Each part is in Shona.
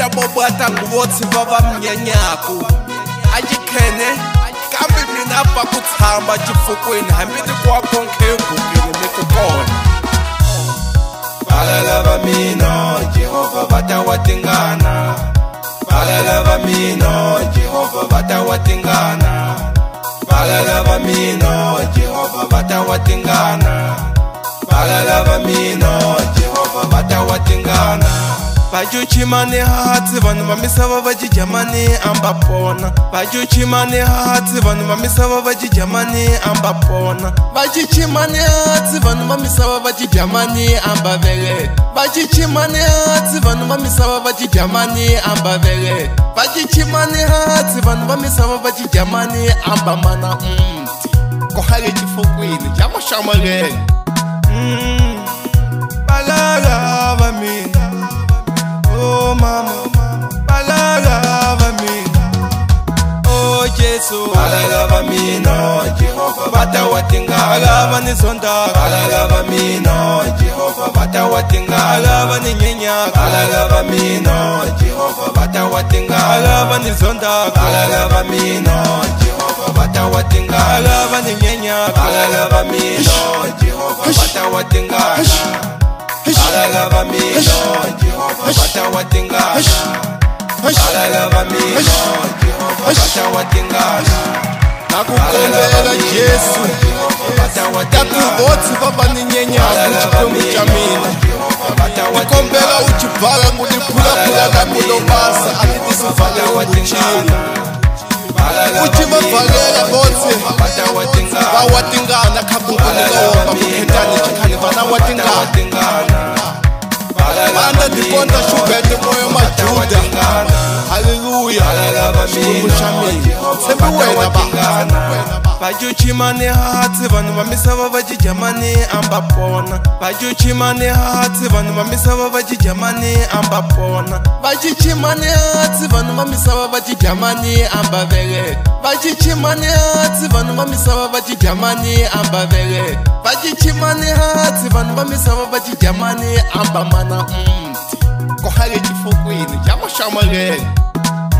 ta bobata kuvotshi va va minyanyaku a ci khene kambe mina va ku tshamba xipfukwini hambi ni kuwa khonkhe ebukini ni ku kona valala va mino jehovha va ta wa tingana valala va mino jehovha va ta wa tingana valala va mino jehovha va ta wa tingana valala va mino jehovha va ta wa tingana Balala, vajochimani hahatsi vanhu va misava va jijamani amba pona vajochimani hahatsi vanhu va misava va jijamani amba pona vajichimani hahatsi vanhu va misava va jijamani amba velela vajichimani hahatsi vanhu va misava va jijamani amba velela vajichimani hahatsi vanhu va misava va jijamani amba mana mti mm. kohalechifokwini jamaxamarela bata wa tingalava ni sondaka alalava mino jehova bata wa tingalava ni nyenyaka alalava mino jehova bata wa tingalava ni sondaka alalava mino jehova bata wa tingalava ni nyenyaka alalava mino jehova bata wa tingalava alalava mino jehova bata wa tingalava alalava mino jehova bata wa tingalava ndakukombela jesu ndakuvotsi vabani nyenyaka xikwembu xa mina ndikombela u xibala ku ndiphulaphula na milobasa a nitisivalelakucina u xivavhalela votse va wa tingana kha kunkonelova kukhetani xikhale vana wa tingana vandla ndikondla xubete moyo majuda vajuchimani hahatsi vanhu va misava va jijamani amba pona vajuchimani hahatsi vanhu va misava va jijamani amba pona vajichimani hahatsi vanhu va misava va jijamani amba veleka vajichimani hahatsi vanhu va misava va jijamani amba veleka vajichimani hahatsi vanhu va misava va jijamani amba mana mti mm. kohalejifokwini jamaxamalela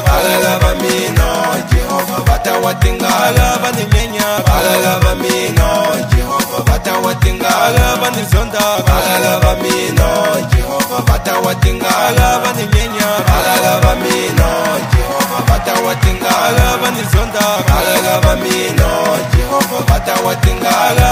balalaba mina jehova batawatingala banilenya balalaba mina jehova batawatingala banizonda balalaba mina jehova batawatingala banilenya balalaba mina jehova batawatingala banizonda balalaba mina jehova batawatingala